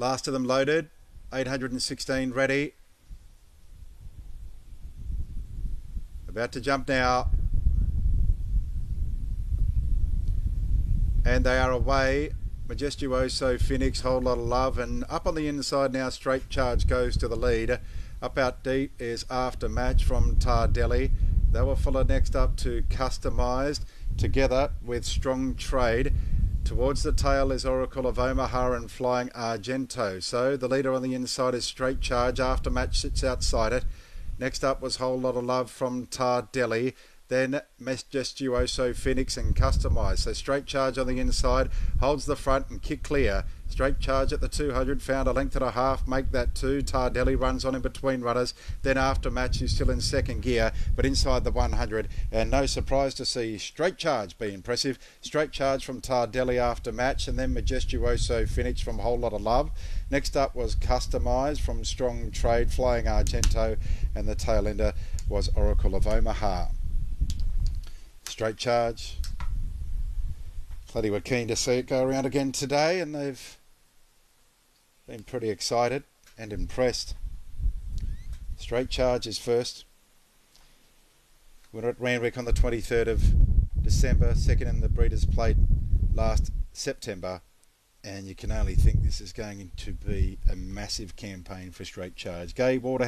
Last of them loaded. 816 ready. About to jump now. And they are away. Majestuoso, Phoenix, whole lot of love. And up on the inside now, straight charge goes to the lead. Up out deep is After Match from Tardelli. They will follow next up to Customised together with Strong Trade. Towards the tail is Oracle of Omaha and Flying Argento. So the leader on the inside is Straight Charge. After Match sits outside it. Next up was Whole Lot of Love from Tar Tardelli. Then Majestuoso Phoenix and Customize. So straight charge on the inside, holds the front and kick clear. Straight charge at the 200, found a length and a half, make that two. Tardelli runs on in between runners. Then after match, he's still in second gear, but inside the 100. And no surprise to see straight charge be impressive. Straight charge from Tardelli after match, and then Majestuoso Phoenix from a Whole Lot of Love. Next up was Customised from Strong Trade, Flying Argento, and the tail ender was Oracle of Omaha. Straight charge. Plenty were keen to see it go around again today, and they've been pretty excited and impressed. Straight charge is first. Winner at Randwick on the 23rd of December, second in the Breeders' Plate last September, and you can only think this is going to be a massive campaign for Straight Charge. Gai Water.